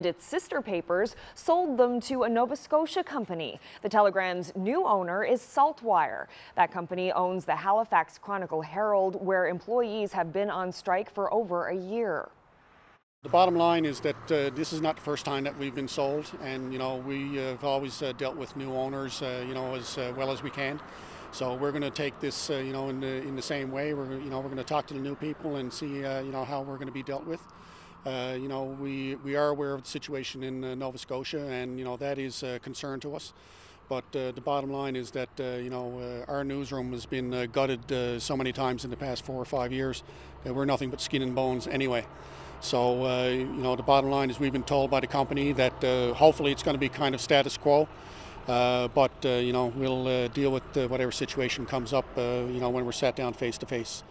its sister papers sold them to a Nova Scotia company. The Telegram's new owner is Saltwire. That company owns the Halifax Chronicle Herald, where employees have been on strike for over a year. The bottom line is that uh, this is not the first time that we've been sold, and you know we have always uh, dealt with new owners, uh, you know, as uh, well as we can. So we're going to take this, uh, you know, in the in the same way. We're you know we're going to talk to the new people and see, you know, how we're going to be dealt with. Uh, you know, we, we are aware of the situation in uh, Nova Scotia, and you know that is a concern to us. But uh, the bottom line is that uh, you know uh, our newsroom has been gutted so many times in the past four or five years that we're nothing but skin and bones anyway. So you know the bottom line is we've been told by the company that hopefully it's going to be kind of status quo. but you know we'll deal with whatever situation comes up. you know when we're sat down face to face.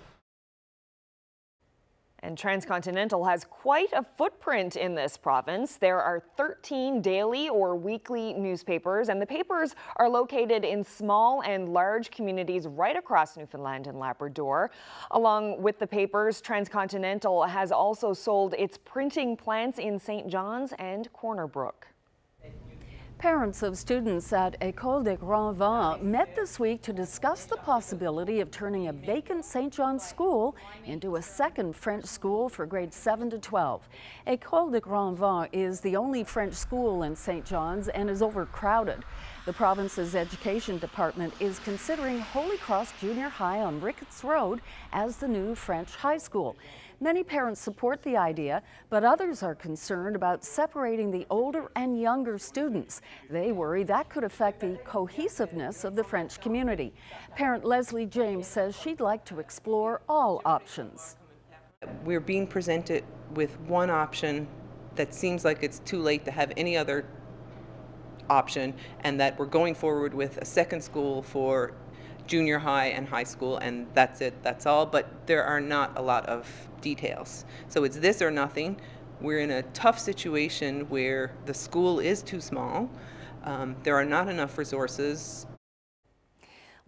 And Transcontinental has quite a footprint in this province. There are 13 daily or weekly newspapers, and the papers are located in small and large communities right across Newfoundland and Labrador. Along with the papers, Transcontinental has also sold its printing plants in St. John's and Corner Brook. Parents of students at École des Grands Vents met this week to discuss the possibility of turning a vacant St. John's school into a second French school for grades 7 to 12. École des Grands Vents is the only French school in St. John's and is overcrowded. The province's education department is considering Holy Cross Junior High on Ricketts Road as the new French high school. Many parents support the idea, but others are concerned about separating the older and younger students. They worry that could affect the cohesiveness of the French community. Parent Leslie James says she'd like to explore all options. We're being presented with one option that seems like it's too late to have any other option and that we're going forward with a second school for junior high and high school, and that's it, that's all. But there are not a lot of details. So it's this or nothing. We're in a tough situation where the school is too small. Um, there are not enough resources.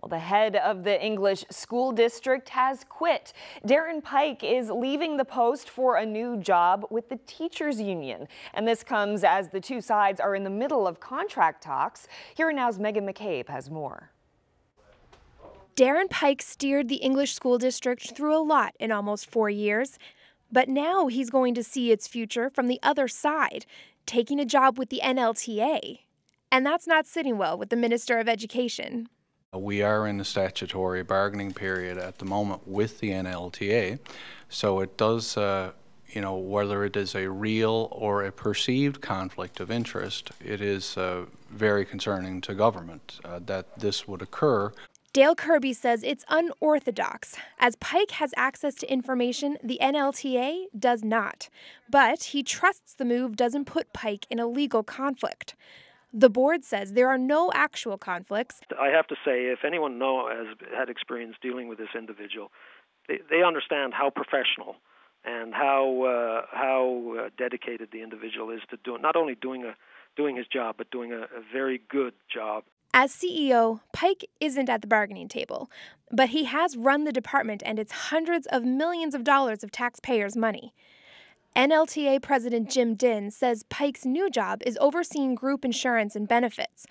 The head of the English school district has quit. Darren Pike is leaving the post for a new job with the teachers union. And this comes as the two sides are in the middle of contract talks. Here now's Megan McCabe has more. Darren Pike steered the English school district through a lot in almost four years, but now he's going to see its future from the other side, taking a job with the NLTA. And that's not sitting well with the Minister of Education. We are in a statutory bargaining period at the moment with the NLTA, so it does, uh, you know, whether it is a real or a perceived conflict of interest, it is uh, very concerning to government uh, that this would occur. Dale Kirby says it's unorthodox, as Pike has access to information the NLTA does not. But he trusts the move doesn't put Pike in a legal conflict. The board says there are no actual conflicts. I have to say, if anyone know has had experience dealing with this individual, they, they understand how professional and how uh, how uh, dedicated the individual is to doing not only doing a doing his job, but doing a, a very good job. As CEO, Pike isn't at the bargaining table, but he has run the department and its hundreds of millions of dollars of taxpayers' money. NLTA President Jim Dinn says Pike's new job is overseeing group insurance and benefits.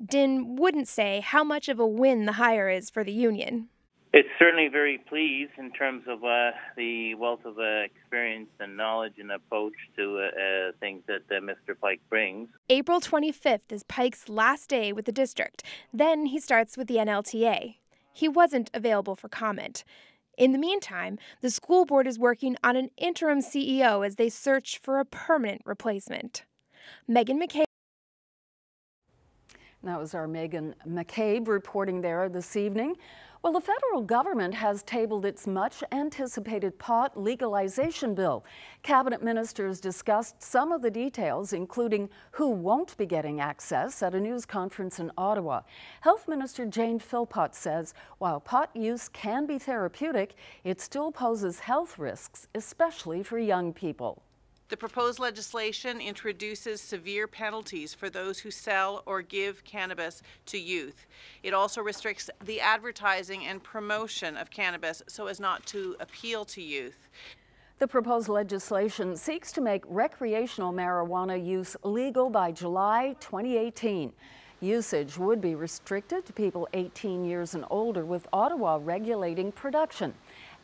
Dinn wouldn't say how much of a win the hire is for the union. It's certainly very pleased in terms of uh, the wealth of uh, experience and knowledge and approach to uh, uh things that uh, Mr. Pike brings. April 25th is Pike's last day with the district. Then he starts with the NLTA. He wasn't available for comment. In the meantime, the school board is working on an interim CEO as they search for a permanent replacement. Megan McCabe. That was our Megan McCabe reporting there this evening. Well, the federal government has tabled its much anticipated pot legalization bill. Cabinet ministers discussed some of the details, including who won't be getting access at a news conference in Ottawa. Health Minister Jane Philpott says while pot use can be therapeutic, it still poses health risks, especially for young people. The proposed legislation introduces severe penalties for those who sell or give cannabis to youth. It also restricts the advertising and promotion of cannabis so as not to appeal to youth. The proposed legislation seeks to make recreational marijuana use legal by July 2018. Usage would be restricted to people 18 years and older, with Ottawa regulating production.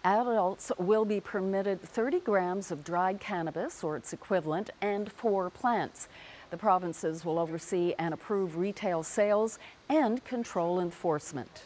Adults will be permitted 30 grams of dried cannabis or its equivalent and four plants. The provinces will oversee and approve retail sales and control enforcement.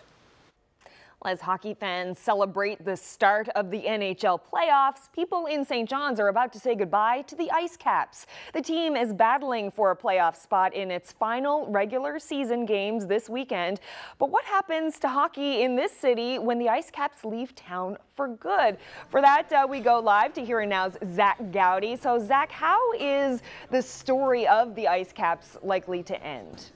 As hockey fans celebrate the start of the NHL playoffs, people in St. John's are about to say goodbye to the Ice Caps. The team is battling for a playoff spot in its final regular season games this weekend. But what happens to hockey in this city when the Ice Caps leave town for good? For that, uh, we go live to Here and Now's Zach Gowdy. So, Zach, how is the story of the Ice Caps likely to end?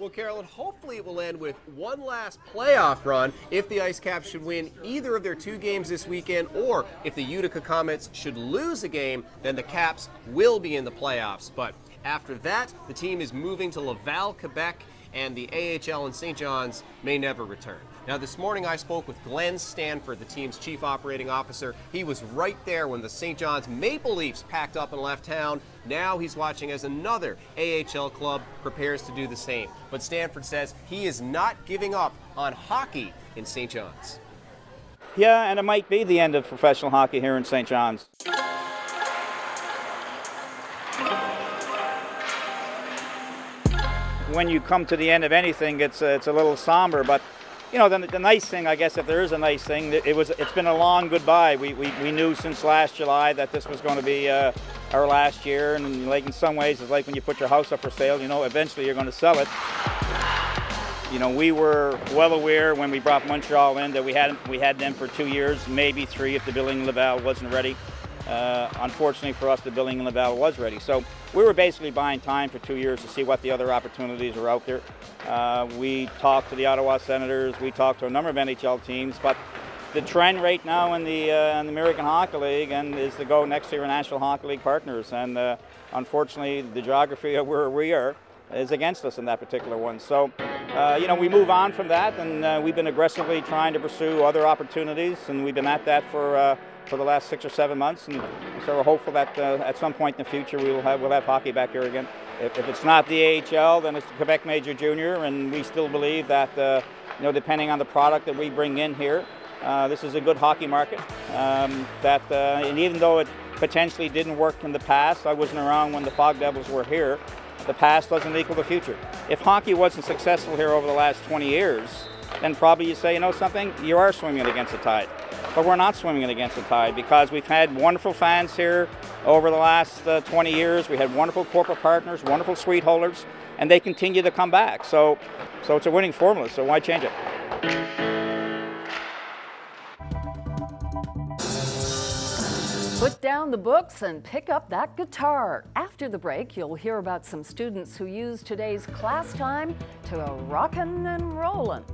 Well, Carolyn, hopefully it will end with one last playoff run if the Ice Caps should win either of their two games this weekend, or if the Utica Comets should lose a game, then the Caps will be in the playoffs. But after that, the team is moving to Laval, Quebec, and the AHL in St. John's may never return. Now, this morning I spoke with Glenn Stanford, the team's chief operating officer. He was right there when the St. John's Maple Leafs packed up and left town. Now he's watching as another AHL club prepares to do the same. But Stanford says he is not giving up on hockey in St. John's. Yeah, and it might be the end of professional hockey here in St. John's. When you come to the end of anything, it's, uh, it's a little somber, but you know, the, the, nice thing, I guess, if there is a nice thing, it was it's been a long goodbye. We, we, we knew since last July that this was going to be uh, our last year, and like in some ways, it's like when you put your house up for sale. You know, eventually you're going to sell it. You know, we were well aware when we brought Montreal in that we had we had them for two years, maybe three, if the building in Laval wasn't ready. Uh, unfortunately for us, the building in Laval was ready. So we were basically buying time for two years to see what the other opportunities were out there. Uh, we talked to the Ottawa Senators, we talked to a number of NHL teams, but the trend right now in the, uh, in the American Hockey League and is to go next to your National Hockey League partners. And uh, unfortunately, the geography of where we are is against us in that particular one. So, uh, you know, we move on from that, and we've been aggressively trying to pursue other opportunities, and we've been at that for for the last six or seven months, and so we're hopeful that uh, at some point in the future we will have we'll have hockey back here again. If, if it's not the AHL, then it's the Quebec Major Junior, and we still believe that uh, you know depending on the product that we bring in here, uh, this is a good hockey market. Um, that uh, and even though it potentially didn't work in the past, I wasn't around when the Fog Devils were here. The past doesn't equal the future. If hockey wasn't successful here over the last 20 years, then probably you say, you know something, you are swimming against the tide but we're not swimming against the tide because we've had wonderful fans here over the last uh, 20 years. We had wonderful corporate partners, wonderful suite holders, and they continue to come back. So, so it's a winning formula. So why change it? Put down the books and pick up that guitar. After the break, you'll hear about some students who used today's class time to rockin' and rollin'.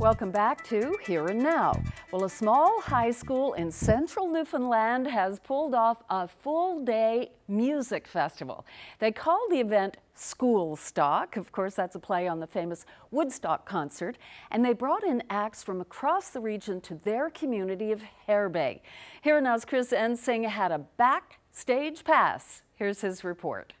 Welcome back to Here and Now. Well, a small high school in central Newfoundland has pulled off a full day music festival. They call the event School Stock. Of course, that's a play on the famous Woodstock concert. And they brought in acts from across the region to their community of Hare Bay. Here and Now's Chris Ensing had a backstage pass. Here's his report.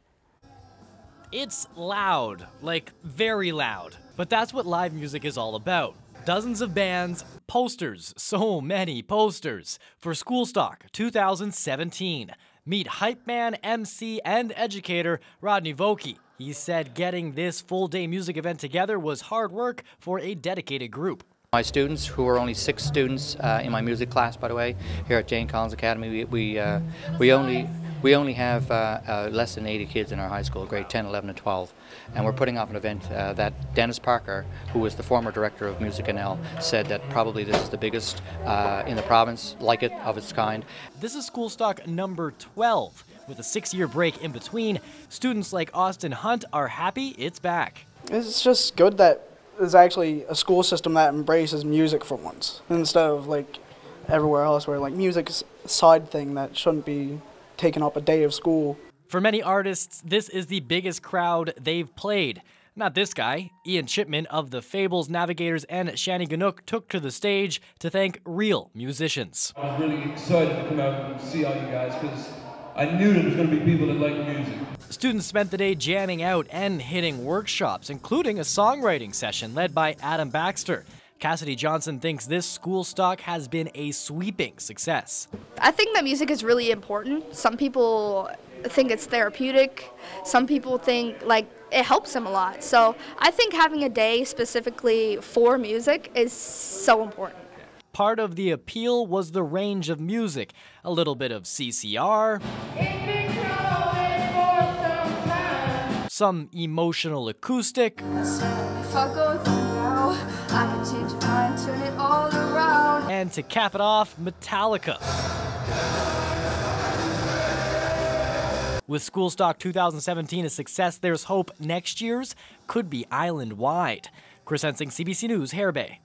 It's loud, like very loud. But that's what live music is all about. Dozens of bands, posters, so many posters for School Stock 2017. Meet hype man, MC, and educator Rodney Vokey. He said getting this full day music event together was hard work for a dedicated group. My students, who are only six students uh, in my music class, by the way, here at Jane Collins Academy, we we, uh, we only we only have uh, uh, less than 80 kids in our high school, grade 10, 11, and 12, and we're putting off an event uh, that Dennis Parker, who was the former director of Music NL, said that probably this is the biggest uh, in the province, like it, of its kind. This is school stock number 12. With a six-year break in between, students like Austin Hunt are happy it's back. It's just good that there's actually a school system that embraces music for once, instead of like everywhere else where like music's a side thing that shouldn't be taking up a day of school. For many artists, this is the biggest crowd they've played. Not this guy. Ian Chipman of the Fables, Navigators, and Shanneyganock took to the stage to thank real musicians. I was really excited to come out and see all you guys because I knew there was going to be people that like music. Students spent the day jamming out and hitting workshops, including a songwriting session led by Adam Baxter. Cassidy Johnson thinks this school stock has been a sweeping success. I think that music is really important. Some people think it's therapeutic. Some people think like it helps them a lot. So I think having a day specifically for music is so important. Part of the appeal was the range of music, a little bit of CCR, some emotional acoustic, and turn it all around. And to cap it off, Metallica. With School Stock 2017 a success, there's hope next year's could be island wide. Chris Ensing, CBC News, Hare Bay.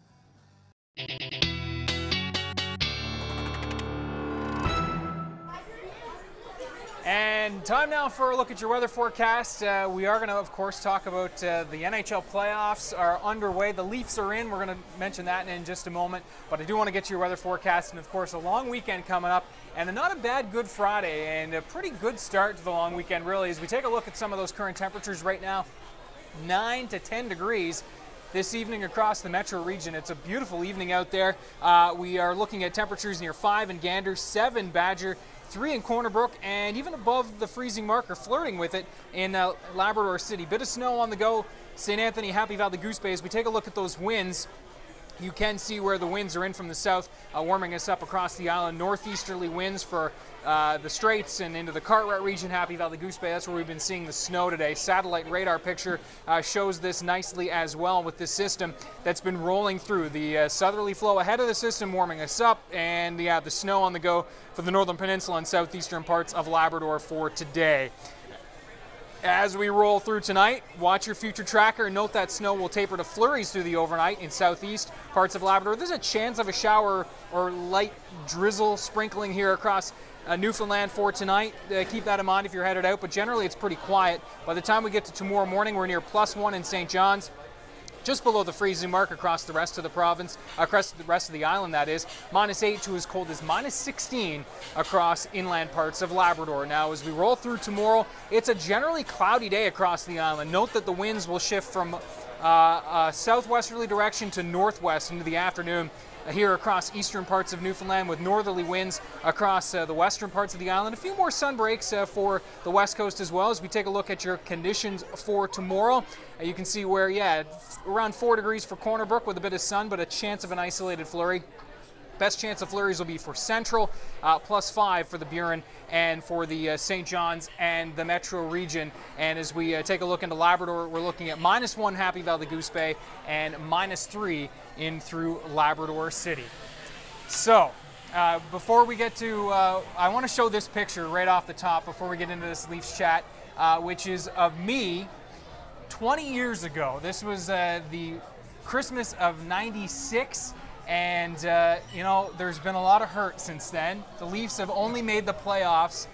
And time now for a look at your weather forecast. Uh, we are going to, of course, talk about uh, the NHL playoffs are underway. The Leafs are in. We're going to mention that in just a moment. But I do want to get your weather forecast. And, of course, a long weekend coming up. And not a bad Good Friday. And a pretty good start to the long weekend, really. As we take a look at some of those current temperatures right now, 9 to 10 degrees this evening across the metro region. It's a beautiful evening out there. Uh, we are looking at temperatures near 5 in Gander, 7 Badger, three in Corner Brook, and even above the freezing marker, flirting with it in uh, Labrador City. Bit of snow on the go. St. Anthony, Happy Valley Goose Bay. As we take a look at those winds, you can see where the winds are in from the south, uh, warming us up across the island. Northeasterly winds for uh, the Straits and into the Cartwright region, Happy Valley Goose Bay. That's where we've been seeing the snow today. Satellite radar picture uh, shows this nicely as well with this system that's been rolling through. The uh, southerly flow ahead of the system warming us up, and yeah, the snow on the go for the northern peninsula and southeastern parts of Labrador for today. As we roll through tonight, watch your future tracker. Note that snow will taper to flurries through the overnight in southeast parts of Labrador. There's a chance of a shower or light drizzle sprinkling here across uh, Newfoundland for tonight. Uh, keep that in mind if you're headed out, but generally it's pretty quiet. By the time we get to tomorrow morning, we're near plus one in St. John's just below the freezing mark across the rest of the province, across the rest of the island, that is. Minus 8 to as cold as minus 16 across inland parts of Labrador. Now, as we roll through tomorrow, it's a generally cloudy day across the island. Note that the winds will shift from uh, southwesterly direction to northwest into the afternoon here across eastern parts of Newfoundland with northerly winds across uh, the western parts of the island. A few more sun breaks uh, for the west coast as well as we take a look at your conditions for tomorrow. Uh, you can see where, yeah, around 4 degrees for Corner Brook with a bit of sun, but a chance of an isolated flurry. Best chance of flurries will be for Central, uh, plus five for the Burin and for the uh, St. John's and the Metro region. And as we uh, take a look into Labrador, we're looking at minus one Happy Valley Goose Bay and minus three in through Labrador City. So, uh, before we get to, uh, I want to show this picture right off the top before we get into this Leafs chat, uh, which is of me 20 years ago. This was the Christmas of 96. And, uh, you know, there's been a lot of hurt since then. The Leafs have only made the playoffs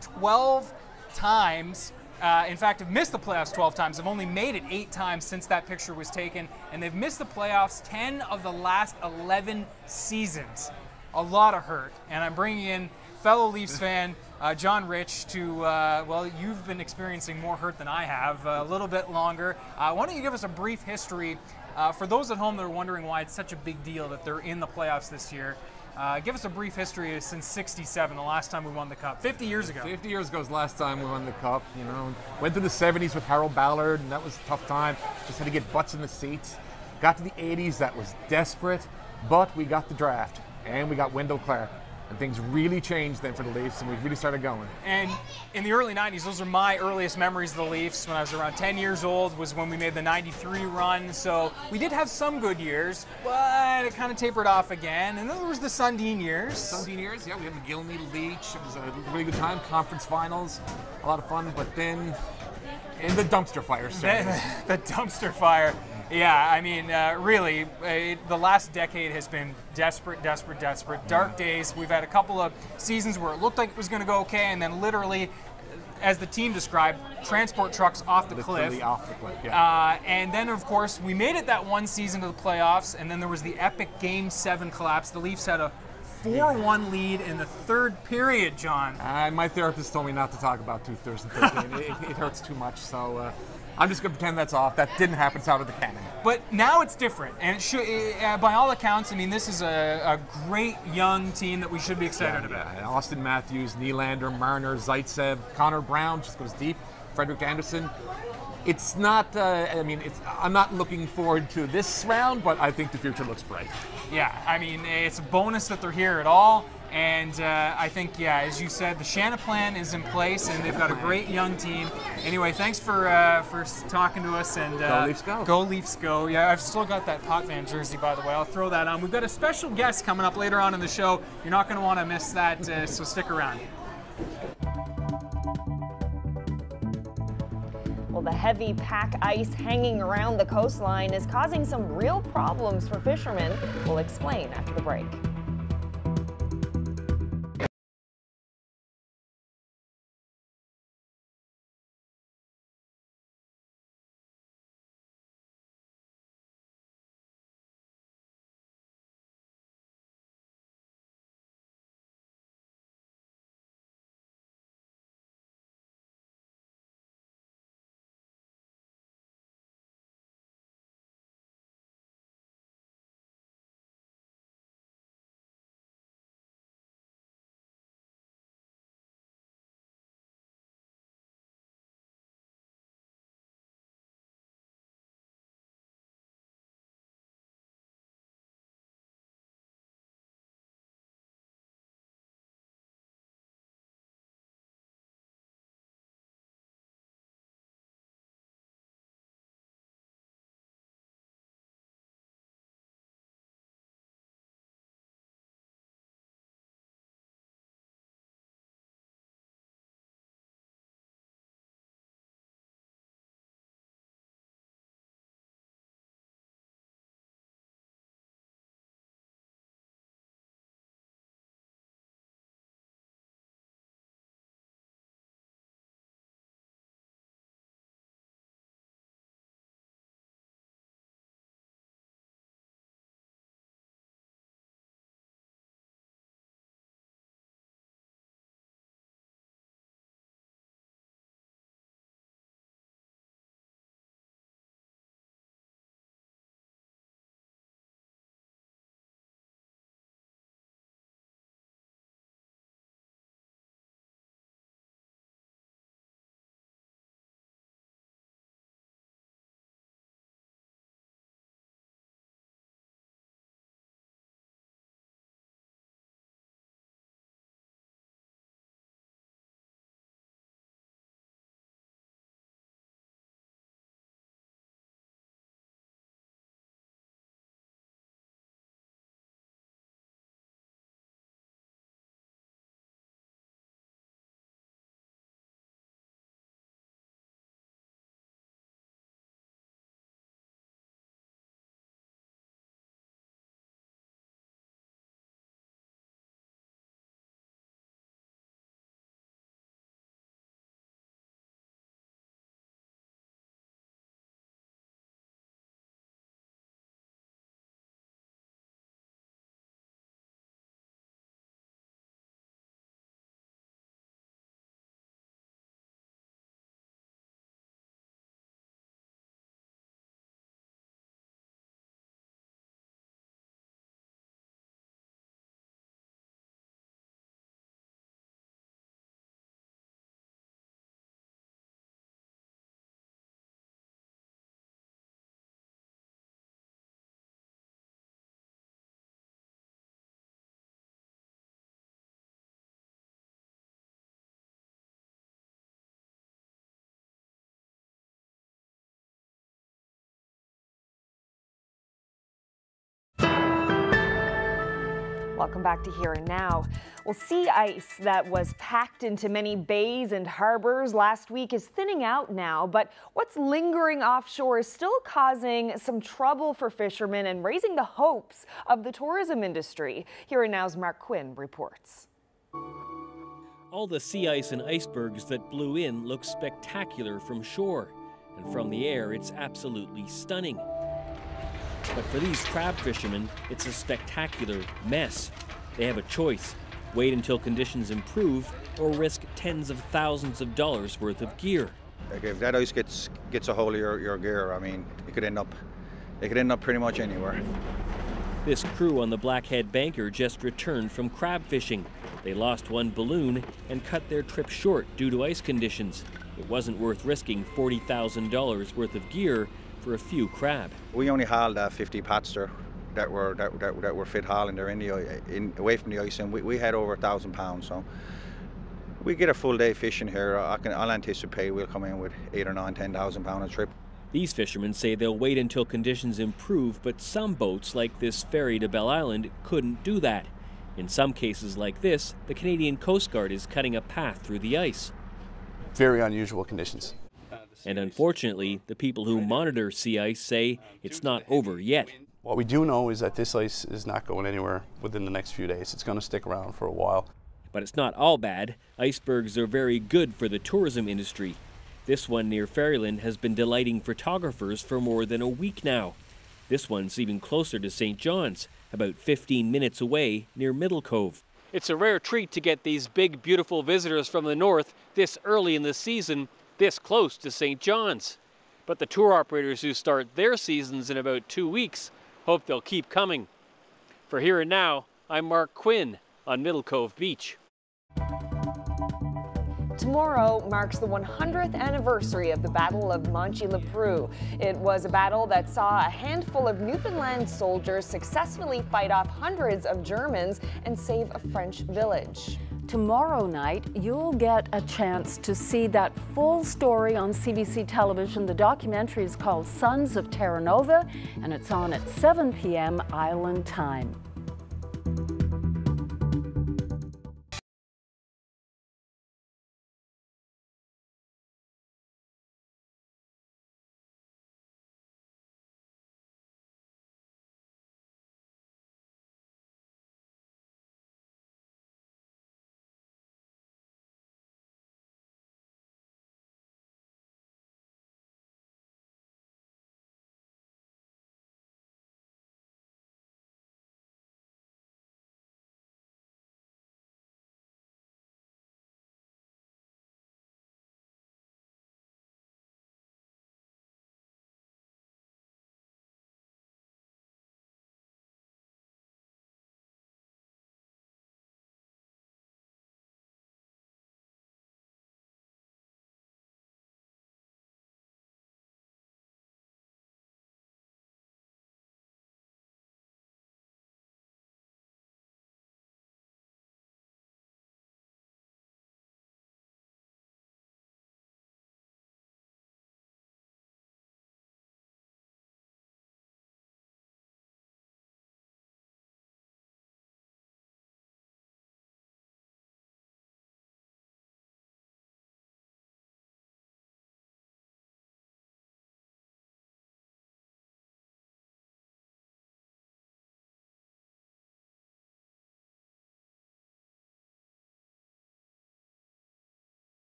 12 times. Uh, in fact, have missed the playoffs 12 times. Have only made it eight times since that picture was taken, and they've missed the playoffs 10 of the last 11 seasons. A lot of hurt, and I'm bringing in fellow Leafs fan uh, John Rich to, uh, well, you've been experiencing more hurt than I have, uh, a little bit longer. Uh, why don't you give us a brief history uh, for those at home that are wondering why it's such a big deal that they're in the playoffs this year? Uh, give us a brief history since 67, the last time we won the Cup. 50 years ago. 50 years ago was the last time we won the Cup, you know. Went through the 70s with Harold Ballard, and that was a tough time. Just had to get butts in the seats. Got to the 80s, that was desperate, but we got the draft, and we got Wendel Clark. And things really changed then for the Leafs, and we really started going. And in the early 90s, those are my earliest memories of the Leafs. When I was around 10 years old, was when we made the 93 run. So we did have some good years, but it kind of tapered off again. And then there was the Sundin years. Sundin years, yeah, we had McGillney, Leach. It was a really good time. Conference finals, a lot of fun. But then, in the dumpster fire started. the, the dumpster fire. Yeah, I mean, uh, really, uh, the last decade has been desperate, desperate, desperate. Dark days. We've had a couple of seasons where it looked like it was going to go okay, and then literally, as the team described, transport trucks off the Literally cliff. off the cliff, yeah. Uh, and then, of course, we made it that one season to the playoffs, and then there was the epic Game 7 collapse. The Leafs had a 4 1 lead in the third period, John. Uh, my therapist told me not to talk about two thirds 2013. it, it hurts too much, so uh, I'm just going to pretend that's off. That didn't happen. It's out of the canon. But now it's different, and it should, uh, by all accounts, I mean, this is a, a great young team that we should be excited Yeah, about. yeah. Auston Matthews, Nylander, Marner, Zaitsev, Connor Brown just goes deep. Frederik Andersen. It's not. Uh, I mean, it's, I'm not looking forward to this round, but I think the future looks bright. Yeah, I mean, it's a bonus that they're here at all. And uh, I think, yeah, as you said, the Shanahan plan is in place, and they've got a great young team. Anyway, thanks for uh, for talking to us. And uh, Go Leafs, go. Go Leafs, go! Yeah, I've still got that Potvin jersey, by the way. I'll throw that on. We've got a special guest coming up later on in the show. You're not going to want to miss that, uh, so stick around. Well, the heavy pack ice hanging around the coastline is causing some real problems for fishermen. We'll explain after the break. Welcome back to Here and Now. Well, sea ice that was packed into many bays and harbors last week is thinning out now, but what's lingering offshore is still causing some trouble for fishermen and raising the hopes of the tourism industry. Here and Now's Mark Quinn reports. All the sea ice and icebergs that blew in look spectacular from shore, and from the air, it's absolutely stunning. But for these crab fishermen, it's a spectacular mess. They have a choice wait until conditions improve or risk tens of thousands of dollars worth of gear. If that ice gets gets a hold of your, your gear, I mean, it could end up it could end up pretty much anywhere. This crew on the Blackhead Banker just returned from crab fishing. They lost one balloon and cut their trip short due to ice conditions. It wasn't worth risking $40,000 worth of gear for a few crab. We only hauled uh, 50 patster that were that, that, that were fit hauling there in the in, away from the ice, and we, we had over a thousand pounds. So we get a full day fishing here. I can I'll anticipate we'll come in with eight or nine, ten thousand pound a trip. These fishermen say they'll wait until conditions improve, but some boats, like this ferry to Bell Island, couldn't do that. In some cases like this, the Canadian Coast Guard is cutting a path through the ice. Very unusual conditions. And unfortunately, the people who monitor sea ice say it's not over yet. What we do know is that this ice is not going anywhere within the next few days. It's going to stick around for a while. But it's not all bad. Icebergs are very good for the tourism industry. This one near Ferryland has been delighting photographers for more than a week now. This one's even closer to St. John's, about 15 minutes away near Middle Cove. It's a rare treat to get these big, beautiful visitors from the north this early in the season this close to St. John's. But the tour operators who start their seasons in about two weeks hope they'll keep coming. For Here and Now, I'm Mark Quinn on Middle Cove Beach. Tomorrow marks the 100th anniversary of the Battle of Monchy-le-Preux. It was a battle that saw a handful of Newfoundland soldiers successfully fight off hundreds of Germans and save a French village. Tomorrow night, you'll get a chance to see that full story on CBC television. The documentary is called Sons of Terra Nova, and it's on at 7 p.m. Island time.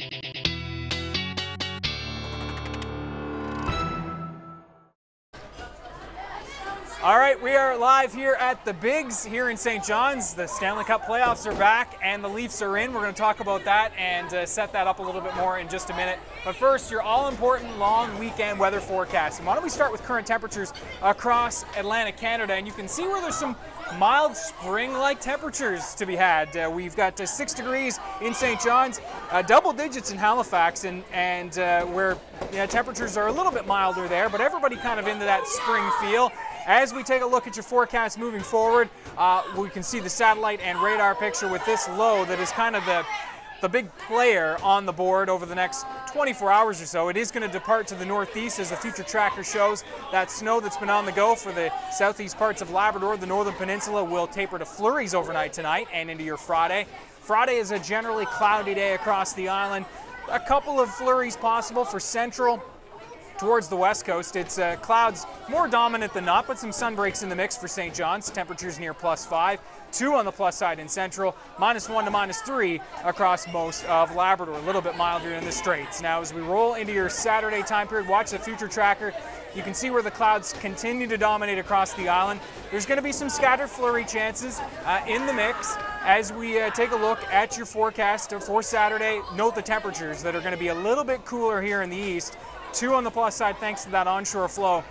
you All right, we are live here at the Bigs here in St. John's. The Stanley Cup playoffs are back and the Leafs are in. We're going to talk about that and uh, set that up a little bit more in just a minute. But first, your all important long weekend weather forecast. And why don't we start with current temperatures across Atlantic Canada? And you can see where there's some mild spring like temperatures to be had. Uh, we've got uh, six degrees in St. John's, uh, double digits in Halifax, and, and uh, where temperatures are a little bit milder there, but everybody kind of into that spring feel. As we take a look at your forecast moving forward, uh, we can see the satellite and radar picture with this low that is kind of the the big player on the board over the next 24 hours or so. It is going to depart to the northeast as the future tracker shows. That snow that's been on the go for the southeast parts of Labrador, the northern peninsula, will taper to flurries overnight tonight and into your Friday. Friday is a generally cloudy day across the island. A couple of flurries possible for central towards the west coast. It's uh, clouds more dominant than not, but some sun breaks in the mix for St. John's. Temperatures near plus five. Two on the plus side in central, minus one to minus three across most of Labrador. A little bit milder in the straits. Now, as we roll into your Saturday time period, watch the future tracker. You can see where the clouds continue to dominate across the island. There's going to be some scattered flurry chances uh, in the mix as we uh, take a look at your forecast for Saturday. Note the temperatures that are going to be a little bit cooler here in the east. Two on the plus side thanks to that onshore flow.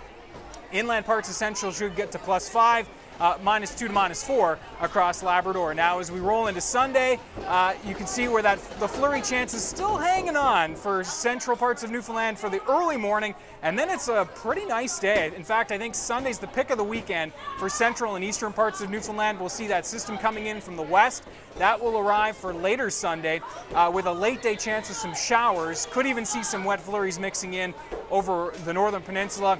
Inland parts of Central should get to plus five uh, minus two to minus four across Labrador. Now, as we roll into Sunday, uh, you can see where that the flurry chance is still hanging on for central parts of Newfoundland for the early morning, and then it's a pretty nice day. In fact, I think Sunday's the pick of the weekend for central and eastern parts of Newfoundland. We'll see that system coming in from the west. That will arrive for later Sunday uh, with a late day chance of some showers. Could even see some wet flurries mixing in over the northern peninsula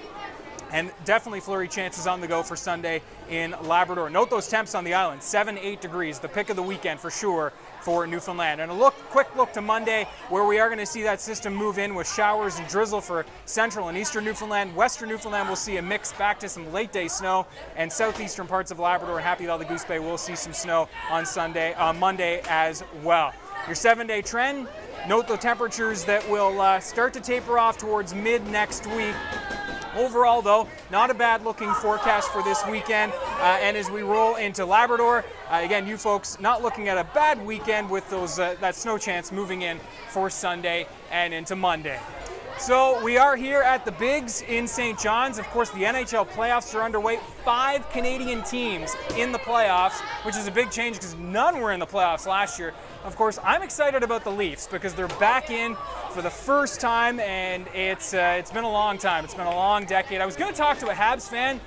and definitely flurry chances on the go for Sunday in Labrador. Note those temps on the island, 7, 8 degrees, the pick of the weekend for sure for Newfoundland. And a look, quick look to Monday, where we are going to see that system move in with showers and drizzle for central and eastern Newfoundland. Western Newfoundland will see a mix back to some late day snow, and southeastern parts of Labrador and Happy Valley Goose Bay will see some snow on Sunday, uh, Monday as well. Your seven day trend, note the temperatures that will uh, start to taper off towards mid next week. Overall, though, not a bad looking forecast for this weekend. Uh, and as we roll into Labrador, uh, again, you folks not looking at a bad weekend with those uh, that snow chance moving in for Sunday and into Monday. So we are here at the Bigs in St. John's. Of course, the NHL playoffs are underway. Five Canadian teams in the playoffs, which is a big change because none were in the playoffs last year. Of course, I'm excited about the Leafs because they're back in for the first time, and it's uh, it's been a long time. It's been a long decade. I was going to talk to a Habs fan,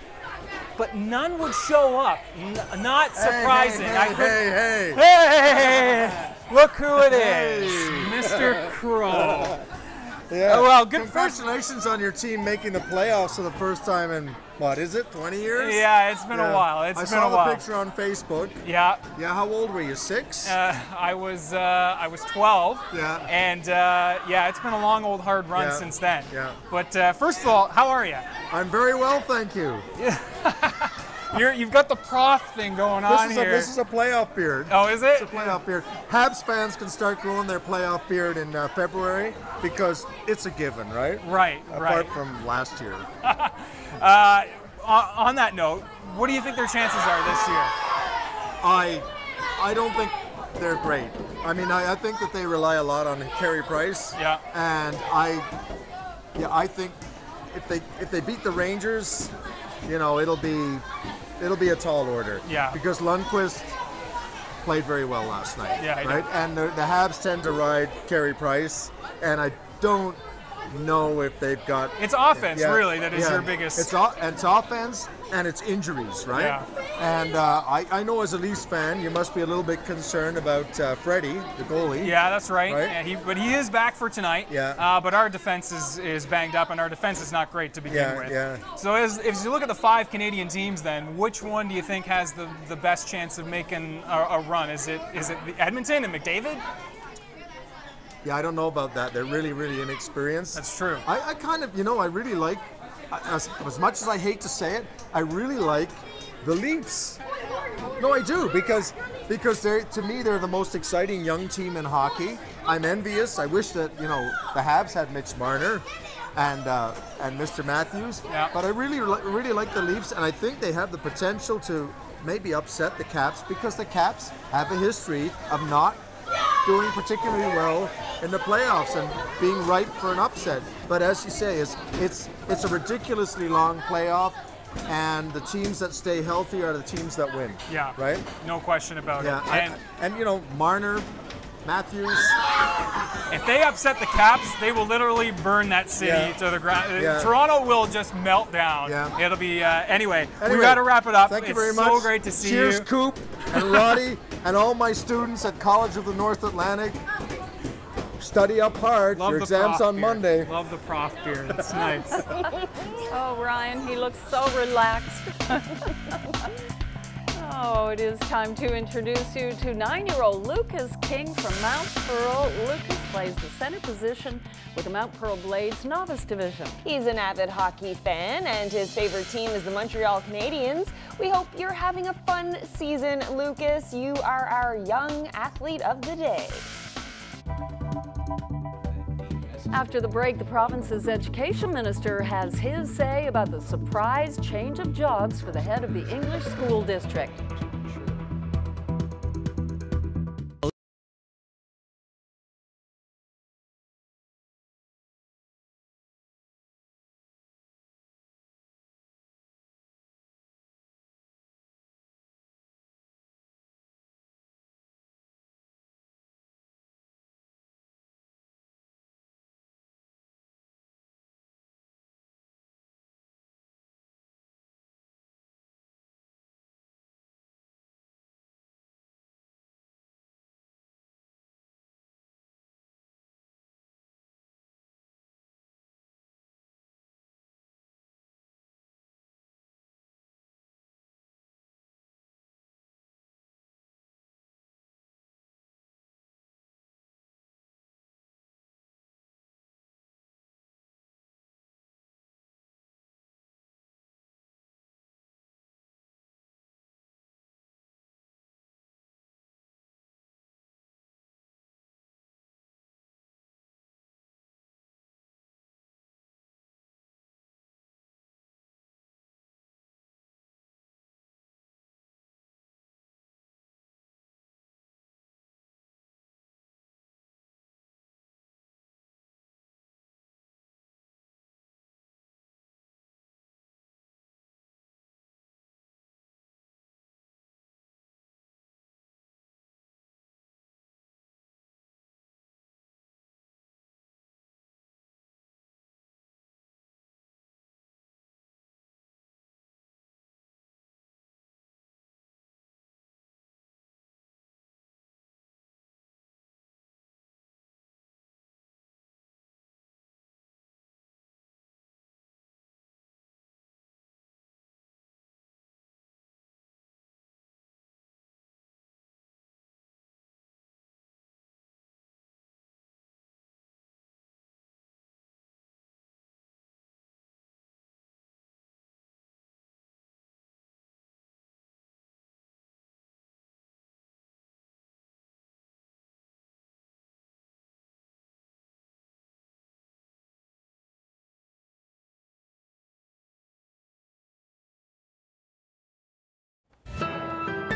but none would show up. N- not surprising. Hey, hey, hey, hey, hey, hey, Look who it is, Mr. Crow. Yeah. Oh, well, good Congratulations on your team making the playoffs for the first time in what is it, 20 years? Yeah, it's been Yeah. a while. It's I been saw a the while. picture on Facebook. Yeah. Yeah. How old were you? Six. Uh, I was uh, I was 12. Yeah. And uh, yeah, it's been a long old hard run Yeah. since then. Yeah. But uh, first of all, how are you? I'm very well, thank you. You're, you've got the prof thing going This on is, here. a, this is a playoff beard. Oh, is it? It's a playoff beard. Habs fans can start growing their playoff beard in uh, February because it's a given, right? Right, Right. Apart right. from last year. uh, on, on that note, what do you think their chances are this year? I, I don't think they're great. I mean, I, I think that they rely a lot on Carey Price. Yeah. And I, yeah, I think if they if they beat the Rangers, you know, it'll be it'll be a tall order. Yeah. Because Lundqvist played very well last night. Yeah, right. And the, the Habs tend to ride Carey Price, and I don't know if they've got. It's offense, really, that is your biggest- It's o- it's offense and it's injuries, right? Yeah. And uh, I, I know as a Leafs fan, you must be a little bit concerned about uh, Freddie, the goalie. Yeah, that's right. Right? Yeah, he, but he is back for tonight. Yeah. Uh, but our defense is, is banged up, and our defense is not great to begin Yeah, with. yeah. So as, if you look at the five Canadian teams, then which one do you think has the, the best chance of making a, a run? Is it is it the Edmonton and McDavid? Yeah, I don't know about that. They're really, really inexperienced. That's true. I, I kind of, you know, I really like, as, as much as I hate to say it, I really like the Leafs. No, I do because because they to me they're the most exciting young team in hockey. I'm envious. I wish that you know the Habs had Mitch Marner and uh, and Mr. Matthews. Yeah. But I really really like the Leafs, and I think they have the potential to maybe upset the Caps because the Caps have a history of not doing particularly well in the playoffs and being ripe for an upset. But as you say, it's it's it's a ridiculously long playoff, and the teams that stay healthy are the teams that win. Yeah. Right. No question about Yeah. it. I- And and you know Marner, Matthews. if they upset the Caps, they will literally burn that city Yeah. to the ground. Yeah. Toronto will just melt down. Yeah. It'll be uh, anyway, Anyway, We got to wrap it up. Thank you very much. so great to see Cheers, you. Coop and Roddy and all my students at College of the North Atlantic. Study up hard. Love Your exams on beer. Monday. Love the prof beer. It's nice. oh, Ryan, he looks so relaxed. oh, it is time to introduce you to nine-year-old Lucas King from Mount Pearl. Lucas plays the center position with the Mount Pearl Blades Novice Division. He's an avid hockey fan, and his favorite team is the Montreal Canadiens. We hope you're having a fun season, Lucas. You are our young athlete of the day. After the break, the province's education minister has his say about the surprise change of jobs for the head of the English school district.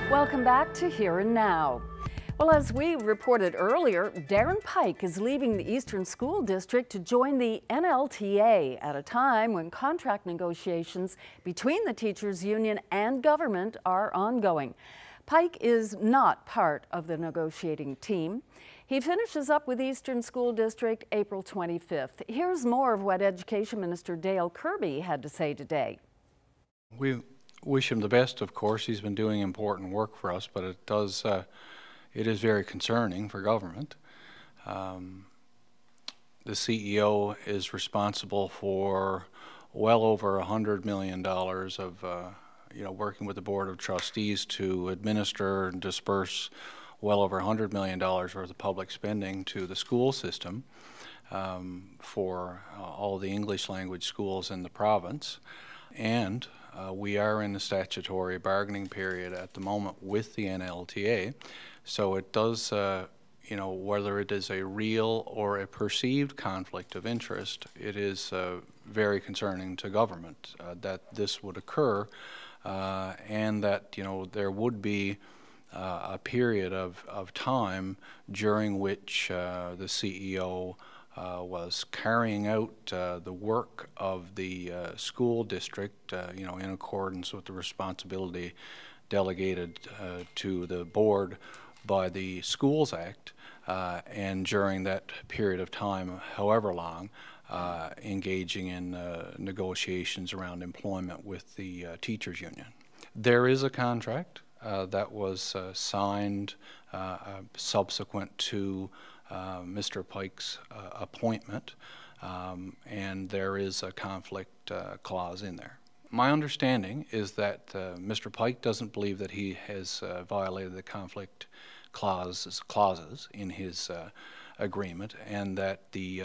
Welcome back to Here and Now. Well, as we reported earlier, Darren Pike is leaving the Eastern School District to join the NLTA at a time when contract negotiations between the teachers union and government are ongoing. Pike is not part of the negotiating team. He finishes up with Eastern School District April 25th. Here's more of what Education Minister Dale Kirby had to say today. We wish him the best, of course. He's been doing important work for us, but it does, uh, it is very concerning for government. Um, the CEO is responsible for well over a hundred million dollars of, uh, you know, working with the board of trustees to administer and disperse well over a hundred million dollars worth of public spending to the school system um, for uh, all the English language schools in the province. And uh, we are in the statutory bargaining period at the moment with the NLTA, so it does, uh, you know, whether it is a real or a perceived conflict of interest, it is uh, very concerning to government uh, that this would occur, uh, and that you know there would be. Uh, a period of, of time during which the CEO uh, was carrying out uh, the work of the uh, school district, uh, you know, in accordance with the responsibility delegated uh, to the board by the Schools Act, uh, and during that period of time, however long, engaging in negotiations around employment with the teachers union. There is a contract that was signed subsequent to uh, Mr. Pike's uh, appointment, um, and there is a conflict uh, clause in there. My understanding is that Mr. Pike doesn't believe that he has violated the conflict clauses, clauses in his agreement, and that the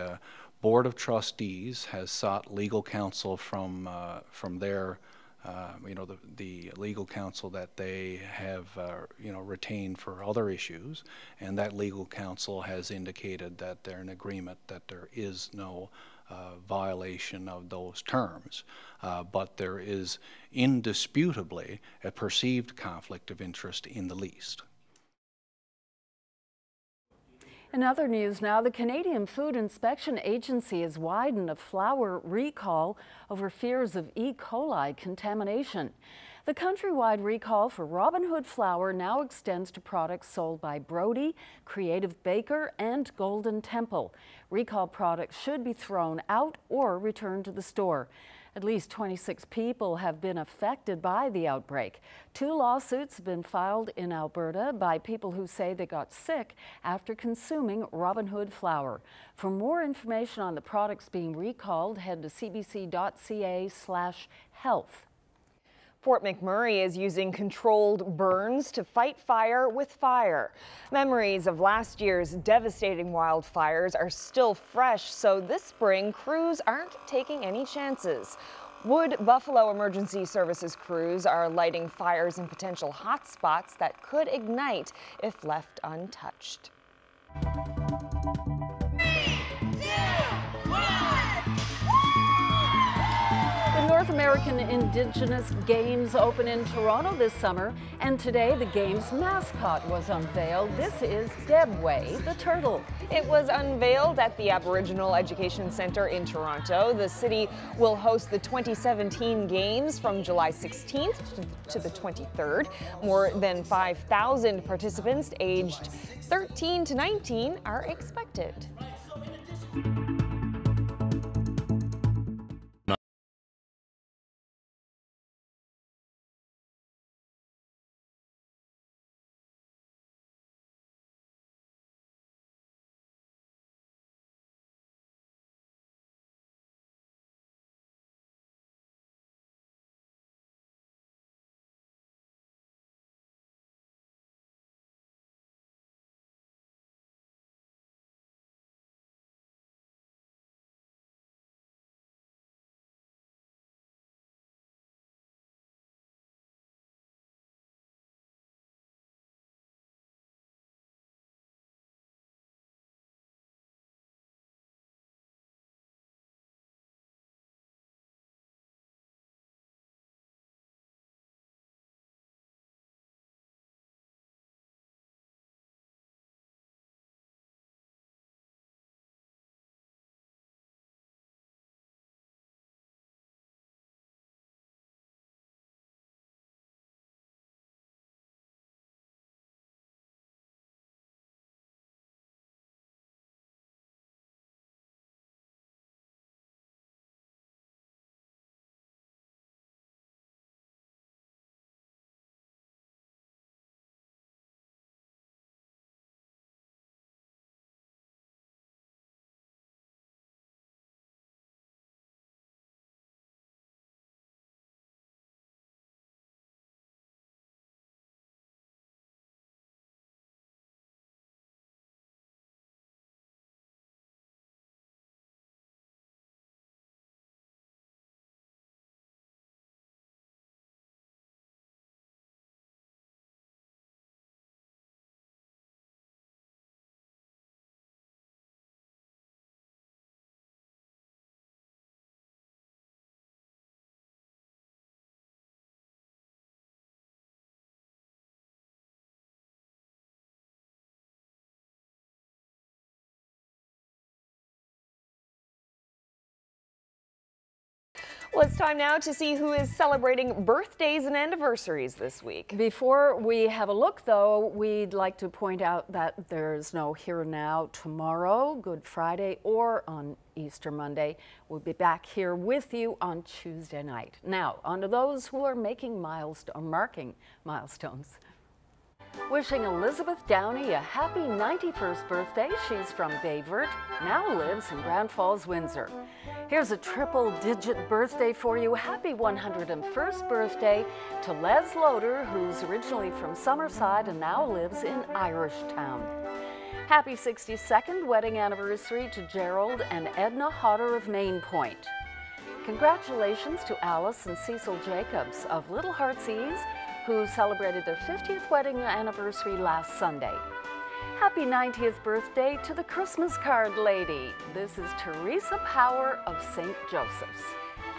Board of Trustees has sought legal counsel from, from their uh, you know, the, the legal counsel that they have, uh, you know, retained for other issues, and that legal counsel has indicated that they're in agreement that there is no uh, violation of those terms. Uh, but there is indisputably a perceived conflict of interest in the least. In other news now, the Canadian Food Inspection Agency has widened a flour recall over fears of E. coli contamination. The countrywide recall for Robin Hood flour now extends to products sold by Brodie, Creative Baker, and Golden Temple. Recall products should be thrown out or returned to the store. At least 26 people have been affected by the outbreak. Two lawsuits have been filed in Alberta by people who say they got sick after consuming Robin Hood flour. For more information on the products being recalled, head to cbc.ca slash health. Fort McMurray is using controlled burns to fight fire with fire. Memories of last year's devastating wildfires are still fresh, so this spring crews aren't taking any chances. Wood Buffalo Emergency Services crews are lighting fires in potential hot spots that could ignite if left untouched. North American Indigenous Games open in Toronto this summer, and today the game's mascot was unveiled. This is Debway, the turtle. It was unveiled at the Aboriginal Education Centre in Toronto. The city will host the 2017 Games from July 16th to the 23rd. More than 5,000 participants aged 13 to 19 are expected. Well, it's time now to see who is celebrating birthdays and anniversaries this week. Before we have a look, though, we'd like to point out that there's no Here Now tomorrow, Good Friday, or on Easter Monday. We'll be back here with you on Tuesday night. Now, on to those who are making milestone, or marking milestones. Wishing Elizabeth Downey a happy 91st birthday. She's from Baie Verte, now lives in Grand Falls, Windsor. Here's a triple digit birthday for you. Happy 101st birthday to Les Loader, who's originally from Summerside and now lives in Irishtown. Happy 62nd wedding anniversary to Gerald and Edna Hodder of Main Point. Congratulations to Alice and Cecil Jacobs of Little Hearts Ease who celebrated their 50th wedding anniversary last Sunday. Happy 90th birthday to the Christmas card lady. This is Teresa Power of St. Joseph's.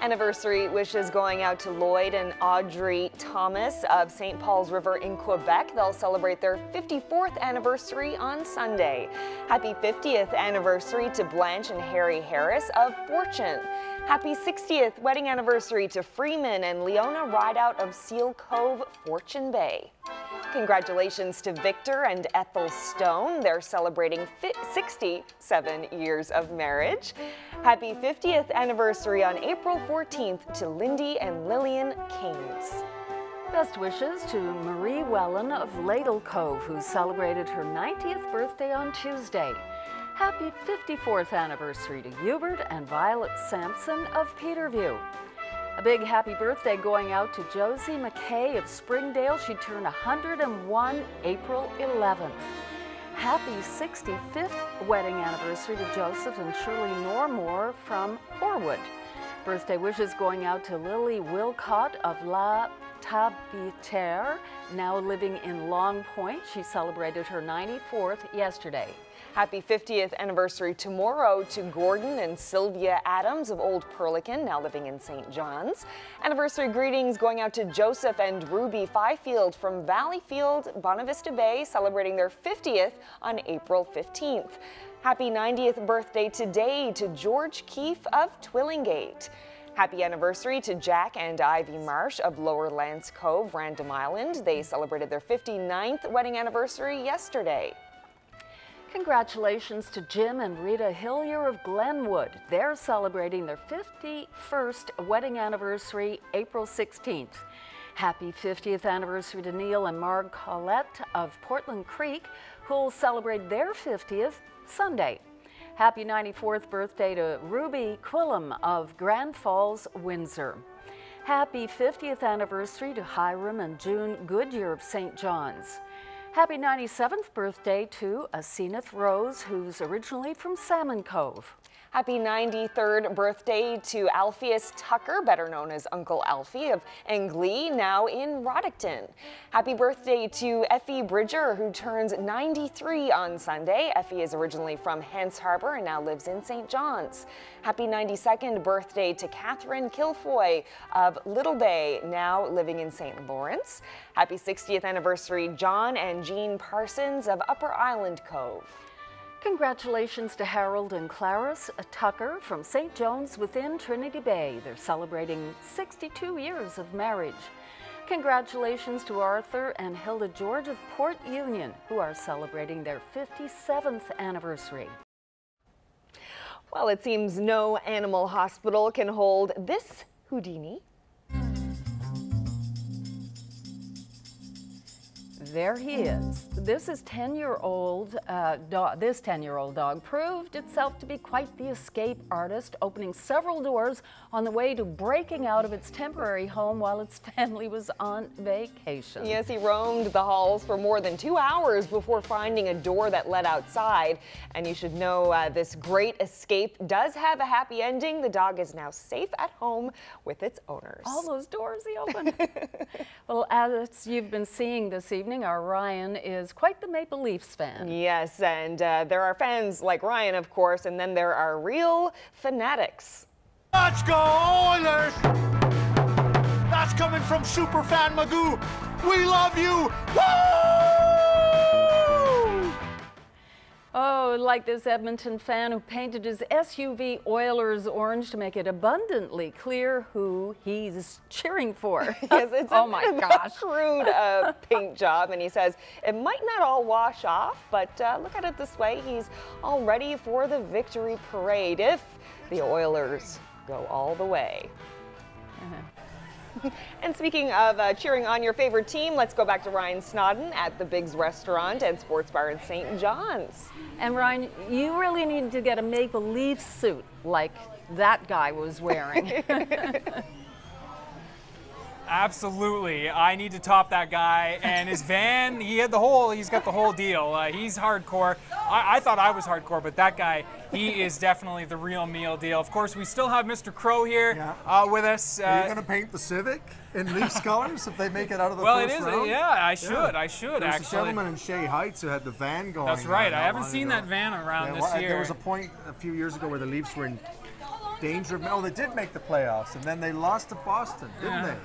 Anniversary wishes going out to Lloyd and Audrey Thomas of St. Paul's River in Quebec. They'll celebrate their 54th anniversary on Sunday. Happy 50th anniversary to Blanche and Harry Harris of Fortune. Happy 60th wedding anniversary to Freeman and Leona Rideout of Seal Cove, Fortune Bay. Congratulations to Victor and Ethel Stone. They're celebrating 67 years of marriage. Happy 50th anniversary on April 14th to Lindy and Lillian Kings. Best wishes to Marie Wellen of Ladle Cove, who celebrated her 90th birthday on Tuesday. Happy 54th anniversary to Hubert and Violet Sampson of Peterview. A big happy birthday going out to Josie McKay of Springdale. She turned 101 April 11th. Happy 65th wedding anniversary to Joseph and Shirley Normore from Horwood. Birthday wishes going out to Lily Wilcott of La Tabatière, now living in Long Point. She celebrated her 94th yesterday. Happy 50th anniversary tomorrow to Gordon and Sylvia Adams of Old Perlican, now living in St. John's. Anniversary greetings going out to Joseph and Ruby Fifield from Valleyfield, Bonavista Bay, celebrating their 50th on April 15th. Happy 90th birthday today to George Keefe of Twillingate. Happy anniversary to Jack and Ivy Marsh of Lower Lance Cove, Random Island. They celebrated their 59th wedding anniversary yesterday. Congratulations to Jim and Rita Hillier of Glenwood. They're celebrating their 51st wedding anniversary April 16th. Happy 50th anniversary to Neil and Marg Collette of Portland Creek, who'll celebrate their 50th Sunday. Happy 94th birthday to Ruby Quillam of Grand Falls, Windsor. Happy 50th anniversary to Hiram and June Goodyear of St. John's. Happy 97th birthday to Aseneth Rose, who's originally from Salmon Cove. Happy 93rd birthday to Alpheus Tucker, better known as Uncle Alfie of Englee, now in Roddickton. Happy birthday to Effie Bridger, who turns 93 on Sunday. Effie is originally from Hants Harbor and now lives in St. John's. Happy 92nd birthday to Catherine Kilfoy of Little Bay, now living in St. Lawrence. Happy 60th anniversary, John and Jean Parsons of Upper Island Cove. Congratulations to Harold and Clarice Tucker from St. Jones Within Trinity Bay. They're celebrating 62 years of marriage. Congratulations to Arthur and Hilda George of Port Union, who are celebrating their 57th anniversary. Well, it seems no animal hospital can hold this Houdini there he is. This is 10-year-old uh, dog. This 10-year-old dog proved itself to be quite the escape artist, opening several doors on the way to breaking out of its temporary home while its family was on vacation. Yes, he roamed the halls for more than two hours before finding a door that led outside. And you should know uh, this great escape does have a happy ending. The dog is now safe at home with its owners. All those doors he opened. well, as you've been seeing this evening, our Ryan is quite the Maple Leafs fan. Yes, and uh, there are fans like Ryan, of course, and then there are real fanatics. Let's go Oilers! That's coming from Superfan Magoo. We love you! Woo! Oh, like this Edmonton fan who painted his SUV Oilers orange to make it abundantly clear who he's cheering for. yes, it's oh a my bit of a gosh. crude uh, paint job, and he says it might not all wash off, but uh, look at it this way: he's all ready for the victory parade if the Oilers go all the way. and speaking of uh, cheering on your favorite team, let's go back to Ryan Snoddon at the Biggs Restaurant and Sports Bar in St. John's. And Ryan, you really need to get a Maple Leaf suit like that guy was wearing. Absolutely, I need to top that guy. And his van, he had the whole, he's got the whole deal. Uh, he's hardcore. I, I, thought I was hardcore, but that guy, he is definitely the real meal deal. Of course, we still have Mr. Crow here Yeah. uh, with us. Are you Uh, going to paint the Civic in Leafs colors if they make it out of the Well, it first is- round? yeah, I should, I should, There's actually. a gentleman in Shea Heights who had the van going. That's right, uh, I haven't seen ago. that van around this well, year. There was a point a few years ago where the Leafs were in danger of. Oh, they did make the playoffs, and then they lost to Boston, didn't Yeah. they?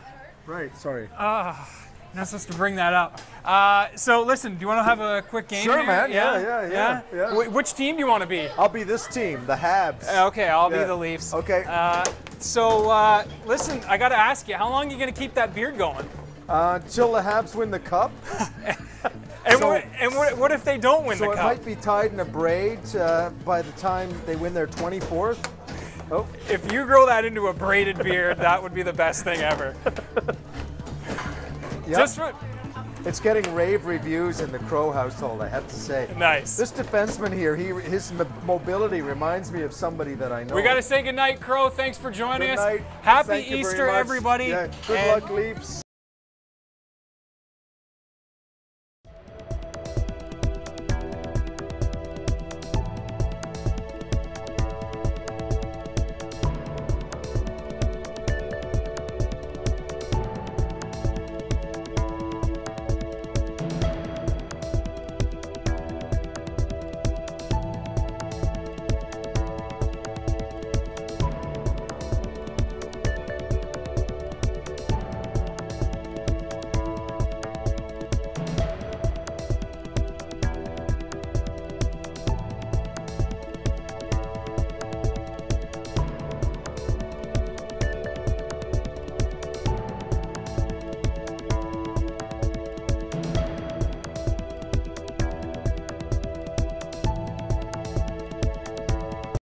Right. Sorry. Ah, not supposed to bring that up. Uh, so listen, do you want to have a quick game? Sure, here? man. Yeah, yeah, yeah, yeah. Wh- which team do you want to be? I'll be this team, the Habs. Uh, Okay, I'll be the Leafs. Okay. Uh, so uh, listen, I got to ask you, how long are you going to keep that beard going? Uh, until the Habs win the cup. And, So- what, and what, what if they don't win so the cup? So it might be tied in a braid uh, by the time they win their 24th. Oh. If you grow that into a braided beard, that would be the best thing ever. Yep. Just for, It's getting rave reviews in the Crow household, I have to say. Nice. This defenseman here, he his mobility reminds me of somebody that I know. we got to say goodnight, Crow. Thanks for joining Good us. night. Happy Thank Easter, everybody. Yeah, good And- luck, Leafs.